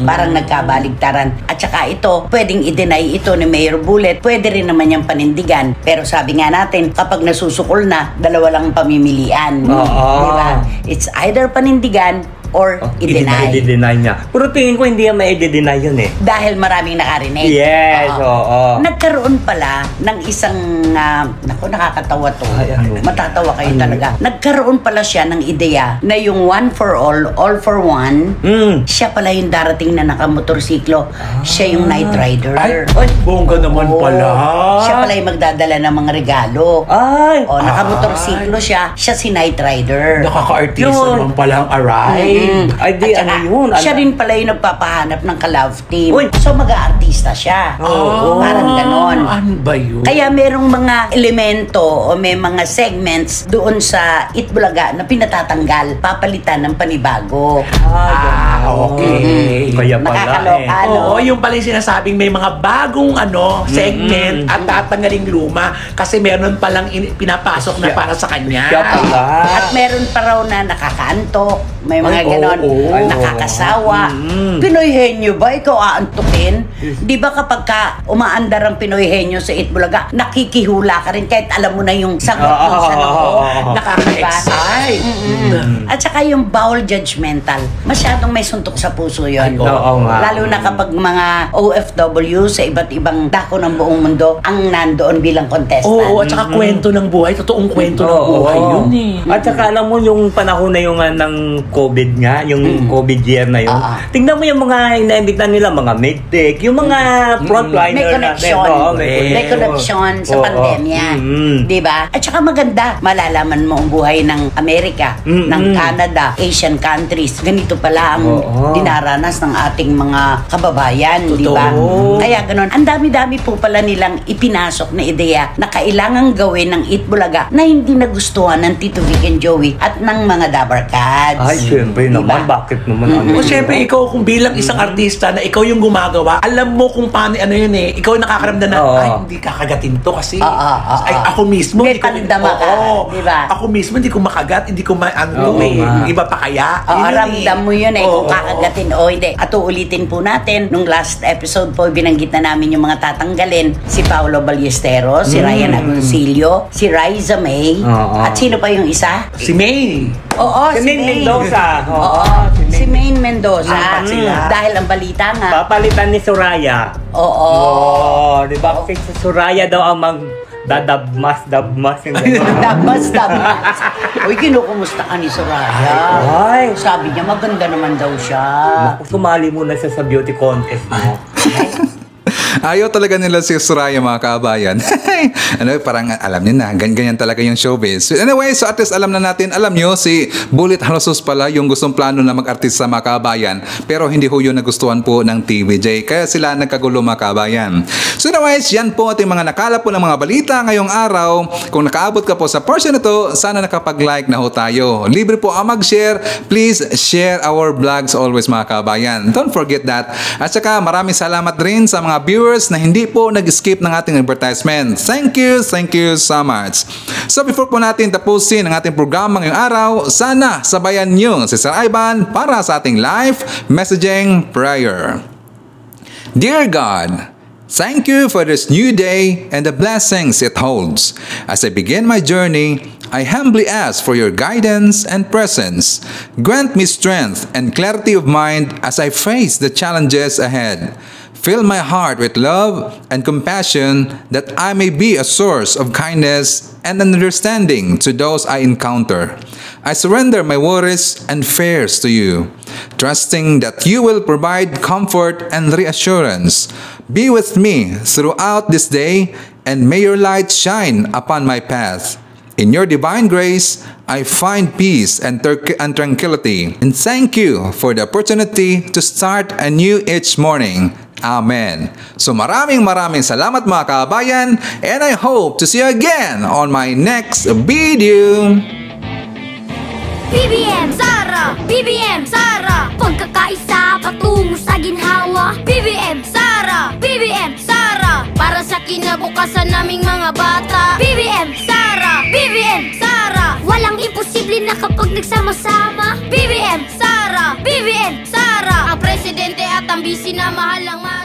Parang nagkabaligtaran. At saka ito, pwedeng i-deny ito ni Mayor Bullet. Pwede rin naman niyang panindigan. Pero sabi nga natin, kapag nasusukol na, dalawa lang ang pamimilian. Oo. Diba? It's either panindigan or i-deny. I-deny niya. Pero tingin ko hindi yan ma-i-deny yun eh. Dahil maraming nakarinig. Yes, Oo. oo. Nagkaroon pala ng isang, ah, naku, nakakatawa to. Matatawa kayo talaga. Nagkaroon pala siya ng ideya na yung one for all, all for one, siya pala yung darating na nakamotorsiklo. Siya yung night rider. Ay, bongga naman pala. Siya pala yung magdadala ng mga regalo. Ay! O, nakamotorsiklo siya. Siya si night rider. Nakaka-artista naman pala ang arrive. Mm. Ay, di, At ano yun? Siya Ala- rin pala yung nagpapahanap ng ka-love team. So, mag-aartista siya. Oo. Parang ganon. Ano ba yun? Kaya merong mga elemento o may mga segments doon sa Itbulaga na pinatatanggal, papalitan ng panibago. Ah, okay. Kaya pala eh. no? Oo, yung pala yung sinasabing may mga bagong ano, segment at tatanggaling luma kasi meron palang in- pinapasok na para sa kanya. Siya pala. At meron pa raw na nakakaantok, may mga Ay, ganon, oo. nakakasawa. Mm. Pinoy henyo ba? Ikaw aantukin? Di ba kapag ka umaandar ang Pinoy henyo sa Itbulaga, nakikihula ka rin kahit alam mo na yung sagot Ah, ah, ah, ah. Nakaka-excite. Mm-mm. At saka yung bowel judgmental, masyadong may suntok sa puso yun. Ay, oo nga. Lalo na kapag mga OFW sa iba't ibang dako ng buong mundo ang nandoon bilang contestant. Oo, at saka kwento ng buhay, totoong kwento ng buhay yun eh. At saka alam mo yung panahon na yung nga ng COVID nga, yung COVID year na yun. Tingnan mo yung mga inaimbita nila, mga medtech, yung mga frontliner May connection. natin. Oo, may, May connection sa Oo. pandemya. Mm. Di ba? At saka maganda, malalaman mo ang buhay ng Amerika, Mm-mm. ng Canada, Asian countries. Ganito pala ang Oo. dinaranas ng ating mga kababayan, di ba? Totoo. Kaya ganun. Ang dami-dami po pala nilang ipinasok na ideya na kailangang gawin ng Itbulaga na hindi nagustuhan ng Tito Vic and Joey at ng mga Dabar Cats. Ay, syempre Di naman. ba? Bakit naman? ano O syempre, ikaw kung bilang isang artista na ikaw yung gumagawa, alam mo kung paano ano yun eh. Ikaw yung nakakaramdam na, Oo. ay, hindi kakagatin to kasi. Ah, ah, ah, ay, ah. ako mismo, May hindi ko, pandama ka, Oo. di ba? Ako mismo, hindi ko makagat, hindi ko maano Oo eh. nga. Iba pa kaya? Yun yun ramdam mo yun eh, kung Oo. kakagatin o hindi. At uulitin po natin, nung last episode po, binanggit na namin yung mga tatanggalin. Si Paolo Ballesteros, si Mm. Ryan Agoncillo, si Riza May, Oo. at sino pa yung isa? Si May. Oo, Si Maine Mendoza. Oo, si Maine Mendoza. Apat sila. Dahil ang balita nga, Papalitan ni Soraya. oo. Oo, di ba? Kasi si Soraya daw ang mag dadabmas, dabmas yung gano'n. Dabas, dabas. Uy, kinukumusta ka ni Soraya. Ay. Sabi niya, maganda naman daw siya. Sumali muna siya sa beauty contest mo. Ayaw talaga nila si Soraya mga kabayan. ano, parang alam niyo na, gan- ganyan talaga yung showbiz. Anyway, so at least alam na natin, alam niyo si Bullet Halosos pala yung gustong plano na mag-artist sa mga kabayan. Pero hindi ho yun nagustuhan po ng TVJ. Kaya sila nagkagulo mga kabayan. So anyways, yan po ating mga nakala po ng mga balita ngayong araw. Kung nakaabot ka po sa portion na to, sana nakapag-like na ho tayo. Libre po ang mag-share. Please share our vlogs always mga kabayan. Don't forget that. At saka maraming salamat rin sa mga viewers na hindi po nag-skip ng ating advertisement. Thank you, thank you so much. So before po natin tapusin ang ating programa ngayong araw, sana sabayan nyo si Sir Ivan para sa ating live messaging prayer. Dear God, Thank you for this new day and the blessings it holds. As I begin my journey, I humbly ask for your guidance and presence. Grant me strength and clarity of mind as I face the challenges ahead. Fill my heart with love and compassion that I may be a source of kindness and understanding to those I encounter. I surrender my worries and fears to you, trusting that you will provide comfort and reassurance. Be with me throughout this day, and may your light shine upon my path. In your divine grace, I find peace and, and tranquility. And thank you for the opportunity to start anew each morning. Amen. So maraming maraming salamat mga kabayan and I hope to see you again on my next video. BBM Sara, BBM Sara Pagkakaisa patungo sa ginhawa. BBM Sara, BBM Sara Para sa sa kinabukasan naming mga bata. BBM Sara, BBM Sara Walang imposible na kapag nagsama-sama. BBM Sara, BBM Sara Ang presidente at ang busy na mahal ang